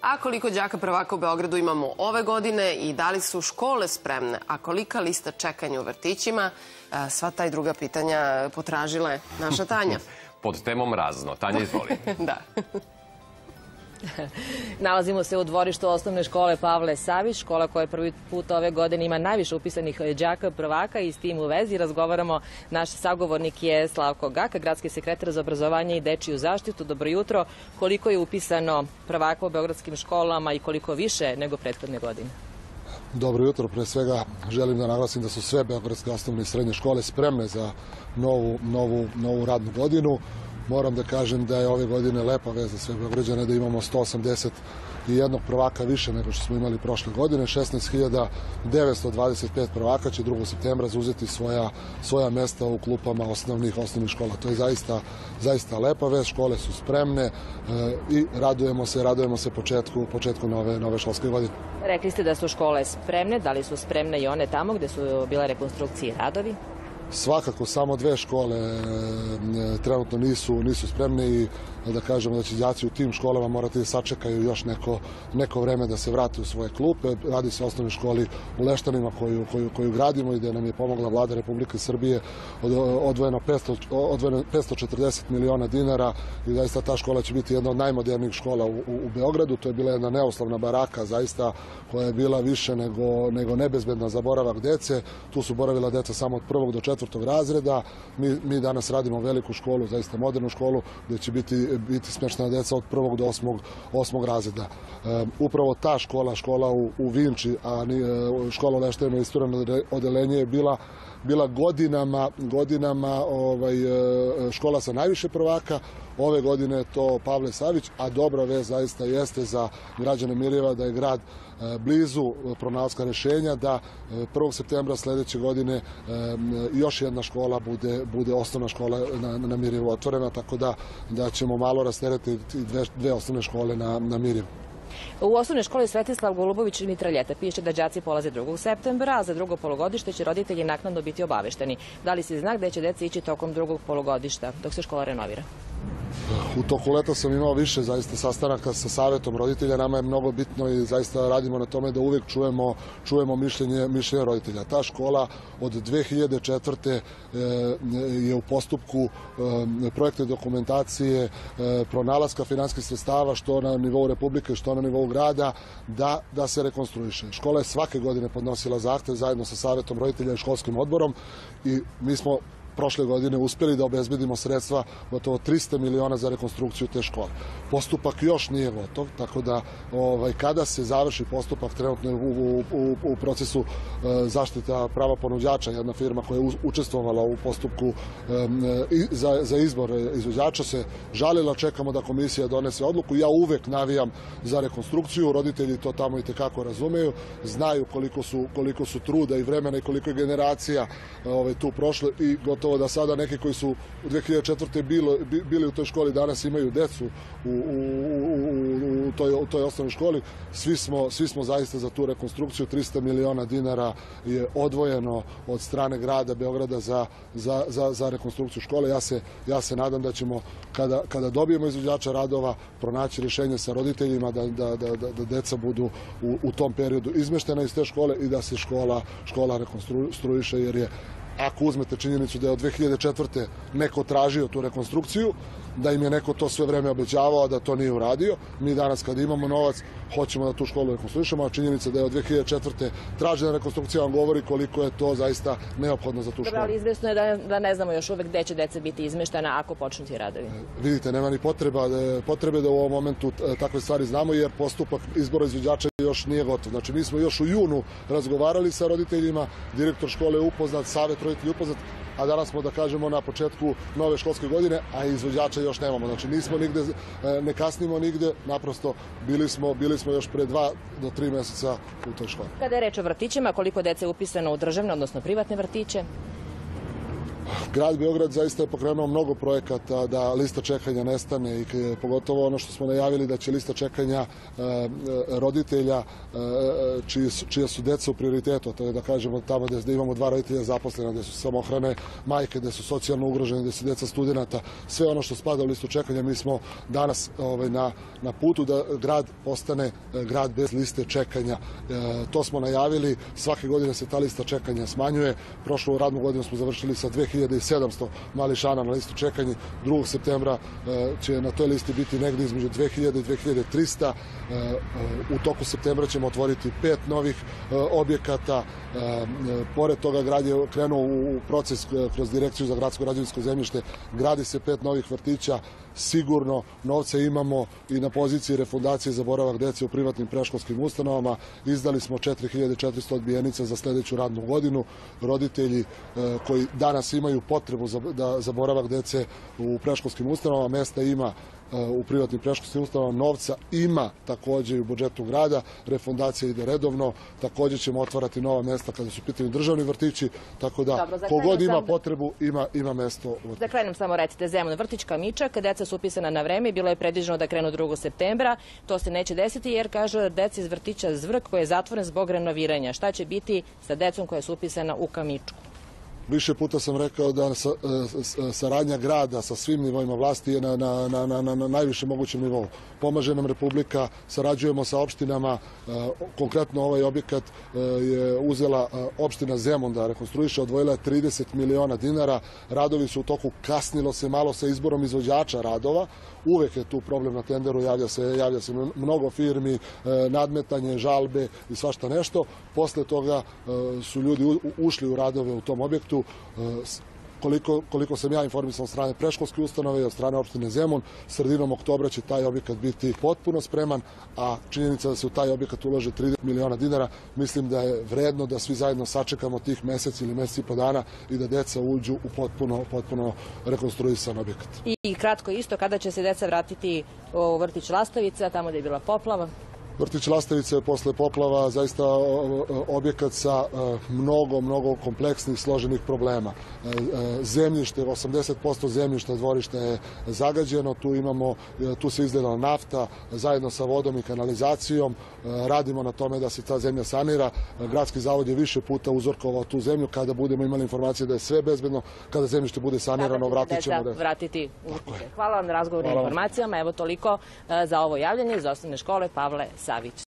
A koliko đaka prvaka u Beogradu imamo ove godine i da li su škole spremne, a kolika lista čekanja u vrtićima, e, sva taj druga pitanja potražila je naša Tanja. Pod temom razno. Tanja, izvoli. da. Nalazimo se u dvorištu osnovne škole Pavle Savić, škola koja prvi put ove godine ima najviše upisanih đaka prvaka i s tim u vezi razgovaramo. Naš sagovornik je Slavko Gaka, gradski sekretar za obrazovanje i dečiju zaštitu. Dobro jutro. Koliko je upisano prvaka u beogradskim školama i koliko više nego prethodne godine? Dobro jutro, pre svega želim da naglasim da su sve beogradske osnovne i srednje škole spremne za novu, novu, novu radnu godinu. Moram da kažem da je ove godine lepa vez za sve Beograđane da imamo 180 i jednog prvaka više nego što smo imali prošle godine. 16.925 prvaka će 2. septembra zauzeti svoja, svoja mesta u klupama osnovnih osnovnih škola. To je zaista, zaista lepa vez, škole su spremne e, i radujemo se, radujemo se početku, početku nove, nove školske godine. Rekli ste da su škole spremne, da li su spremne i one tamo gde su bile rekonstrukcije radovi? Svakako samo dve škole e, trenutno nisu, nisu spremne i da kažemo da će đaci u tim školama morati da sačekaju još neko, neko vreme da se vrate u svoje klupe. Radi se o osnovnoj školi u Leštanima koju, koju, koju gradimo i gde nam je pomogla vlada Republike Srbije odvojeno 500, odvojeno 540 miliona dinara i zaista ta škola će biti jedna od najmodernijih škola u, u, u Beogradu. To je bila jedna neoslovna baraka zaista koja je bila više nego, nego nebezbedna za boravak dece. Tu su boravila deca samo od prvog do četvrtog razreda. Mi, mi danas radimo veliku školu, zaista modernu školu, gde će biti biti smeštena deca od prvog do osmog, osmog razreda. E, upravo ta škola, škola u, u Vinči, a ni, e, škola u Leštajima istorano odelenje je bila bila godinama, godinama ovaj, e, škola sa najviše prvaka. Ove godine je to Pavle Savić, a dobra vez zaista jeste za građane Mirjeva da je grad e, blizu pronalazka rešenja da 1. septembra sledeće godine još jedna škola bude, bude osnovna škola na, na Mirjevu otvorena, tako da, da ćemo malo rasteretiti dve, dve osnovne škole na, na Mirjevu. U osnovnoj školi Svetislav Golubović Mitraljeta piše da đaci polaze 2. septembra, a za drugo polugodište će roditelji naknadno biti obavešteni. Da li se zna gde će deca ići tokom drugog polugodišta, dok se škola renovira? U toku leta sam imao više zaista sastanaka sa savetom roditelja. Nama je mnogo bitno i zaista radimo na tome da uvek čujemo, čujemo mišljenje, mišljenje roditelja. Ta škola od 2004. E, je u postupku e, projekte dokumentacije, e, pronalaska finanskih sredstava što na nivou Republike, što na nivou grada, da, da se rekonstruiše. Škola je svake godine podnosila zahtev zajedno sa savetom roditelja i školskim odborom i mi smo prošle godine uspeli da obezbedimo sredstva gotovo 300 miliona za rekonstrukciju te škole. Postupak još nije gotov, tako da ovaj, kada se završi postupak trenutno u, u, u, u procesu e, zaštita prava ponuđača, jedna firma koja je učestvovala u postupku e, za, za izbor izvođača se žalila, čekamo da komisija donese odluku. Ja uvek navijam za rekonstrukciju, roditelji to tamo i tekako razumeju, znaju koliko su, koliko su truda i vremena i koliko je generacija ovaj, tu prošle i gotovo gotovo da sada neki koji su u 2004. Bilo, bili u toj školi danas imaju decu u, u, u, u, toj, u toj osnovnoj školi. Svi smo, svi smo zaista za tu rekonstrukciju. 300 miliona dinara je odvojeno od strane grada Beograda za, za, za, za rekonstrukciju škole. Ja se, ja se nadam da ćemo, kada, kada dobijemo izvođača radova, pronaći rješenje sa roditeljima da, da, da, da, da deca budu u, u tom periodu izmeštena iz te škole i da se škola, škola rekonstruiše jer je ako uzmete činjenicu da je od 2004. neko tražio tu rekonstrukciju, da im je neko to sve vreme obećavao, da to nije uradio. Mi danas kad imamo novac, hoćemo da tu školu rekonstruišemo, a činjenica da je od 2004. tražena rekonstrukcija vam govori koliko je to zaista neophodno za tu školu. Dobro, ali izvesno je da, da ne znamo još uvek gde će deca biti izmeštena ako počnu ti radovi. E, vidite, nema ni potreba da, potrebe da u ovom momentu e, takve stvari znamo, jer postupak izbora izvođača još nije gotov. Znači, mi smo još u junu razgovarali sa roditeljima, direktor škole je upoznat, savet roditelji upoznat, a danas smo, da kažemo, na početku nove školske godine, a izvođača još nemamo. Znači, nismo nigde, e, ne kasnimo nigde, naprosto bili smo, bili smo još pre dva do tri meseca u toj školi. Kada je reč o vrtićima, koliko dece je upisano u državne, odnosno privatne vrtiće? Grad Beograd zaista je pokrenuo mnogo projekata da lista čekanja nestane i pogotovo ono što smo najavili da će lista čekanja e, e, roditelja e, čiji su, su deca u prioritetu, to je da kažemo tamo gde, gde imamo dva roditelja zaposlena, gde su samohrane majke, gde su socijalno ugrožene, gde su deca studenta, sve ono što spada u listu čekanja, mi smo danas ovaj, na, na putu da grad postane grad bez liste čekanja. To smo najavili, svake godine se ta lista čekanja smanjuje. Prošlu radnu godinu smo završili sa 2700 mališana na listu čekanja. 2. septembra e, će na toj listi biti negde između 2000 i 2300. E, e, u toku septembra ćemo otvoriti pet novih objekata. Pored toga grad je krenuo u, proces kroz direkciju za gradsko građevinsko zemljište. Gradi se pet novih vrtića. Sigurno novce imamo i na poziciji refundacije za boravak dece u privatnim preškolskim ustanovama. Izdali smo 4400 odbijenica za sledeću radnu godinu. Roditelji koji danas imaju potrebu za, da, za boravak dece u preškolskim ustanovama, mesta ima e, u privatnim preškolskim ustanovama, novca ima takođe i u budžetu grada, refundacija ide redovno, takođe ćemo otvarati nova mesta kada su u pitanju državni vrtići, tako da Dobro, kogod ima sam- potrebu ima, ima mesto u vrtiću. Za kraj nam samo recite, Zemun vrtić Kamičak, deca su upisana na vreme, bilo je predviđeno da krenu 2. septembra, to se neće desiti jer kaže da deca iz vrtića Zvrk koji je zatvoren zbog renoviranja. Šta će biti sa decom koja su upisana u Kamičku? Više puta sam rekao da e, s- saradnja grada sa svim nivoima vlasti je na, na, na, na, na, na najvišem mogućem nivou. Pomaže nam Republika, sarađujemo sa opštinama, e, konkretno ovaj objekat e, je uzela e, opština Zemun da rekonstruiše, odvojila je 30 miliona dinara, radovi su u toku, kasnilo se malo sa izborom izvođača radova, uvek je tu problem na tenderu, javlja se, javlja se mnogo firmi, e, nadmetanje, žalbe i svašta nešto. Posle toga e, su ljudi ušli u radove u tom objektu. E, s- Koliko, koliko sam ja informisan od strane preškolske ustanove i od strane opštine Zemun, sredinom oktobra će taj objekat biti potpuno spreman, a činjenica da se u taj objekat ulaže 30 miliona dinara, mislim da je vredno da svi zajedno sačekamo tih mesec ili mesec i po dana i da deca uđu u potpuno, potpuno rekonstruisan objekat. I kratko isto, kada će se deca vratiti u vrtić Lastovica, tamo gde je bila poplava? Vrtić Lastavice je posle poplava zaista objekat sa e, mnogo, mnogo kompleksnih, složenih problema. E, e, Zemljište, 80% zemljišta dvorišta je zagađeno, tu imamo, tu se izgledala nafta, zajedno sa vodom i kanalizacijom. Radimo na tome da se ta zemlja sanira. Gradski zavod je više puta uzorkovao tu zemlju. Kada budemo imali informacije da je sve bezbedno, kada zemljište bude sanirano, vratit ćemo da... vratiti u. Hvala vam na razgovoru i informacijama. Evo toliko za ovo javljanje iz osnovne škole Pavle Savić.